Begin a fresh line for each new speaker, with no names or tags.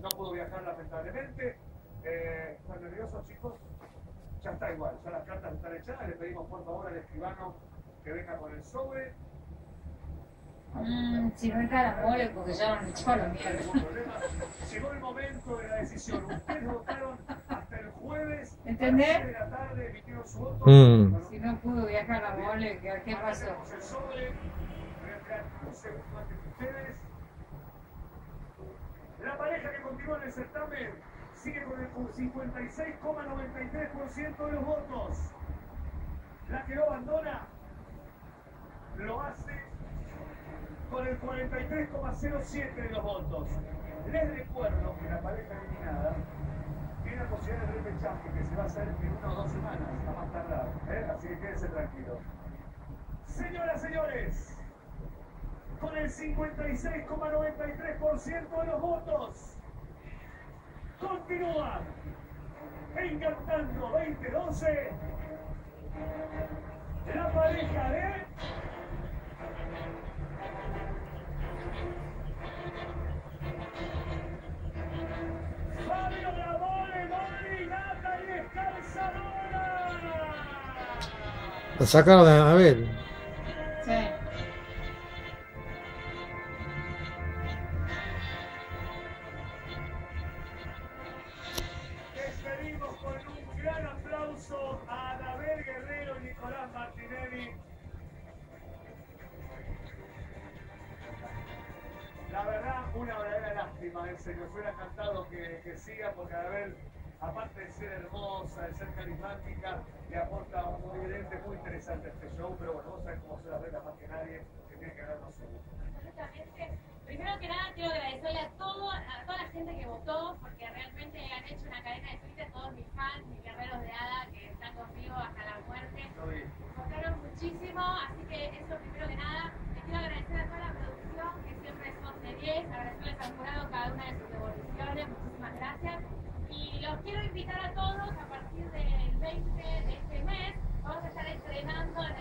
no pudo viajar lamentablemente. Eh, ¿Están nerviosos, chicos? Ya está igual, ya las cartas están echadas. Le pedimos por favor al escribano que venga con el sobre.
Mmm, si no mole porque ya no me echó la mierda.
Llegó el momento de la decisión. Ustedes votaron hasta el jueves.
¿Entendés?
A las seis de la tarde emitieron su voto.
Mm.
Si no pudo viajar la mole, ¿qué, qué pasó?
Tenemos el sobre. Voy a esperar un segundo antes que ustedes. La pareja certamen sigue con el 56,93% de los votos. La que lo abandona lo hace con el 43,07% de los votos. Les recuerdo que la pareja eliminada tiene la posibilidad de repechaje que se va a hacer en una o dos semanas, a más tardar. ¿eh? Así que quédense tranquilos. Señoras, señores, con el 56,93% de los votos, continúa encantando 2012 la pareja de Fabio Lavole, Mori, Natalie Calzadora.
La sacaron de Anabel.
Aplauso a Anabel Guerrero y Nicolás Martinelli. La verdad, una verdadera lástima, en serio. Hubiera encantado que, que siga porque Anabel, aparte de ser hermosa, de ser carismática, le aporta un ingrediente muy interesante este show. Pero bueno, vos sabés cómo se la regla más que nadie, que tiene que ganarnos uno.
Justamente, primero que nada quiero agradecerle a, todo, a toda la gente que votó, porque realmente han hecho una cadena de Twitter, todos mis fans, mis guerreros de hada que están conmigo hasta la muerte.
Lo vi.
Votaron muchísimo, así que eso primero que nada. Les quiero agradecer a toda la producción, que siempre son de 10, agradecerles al jurado cada una de sus devoluciones, muchísimas gracias. Y los quiero invitar a todos a partir del 20 de este mes, vamos a estar estrenando en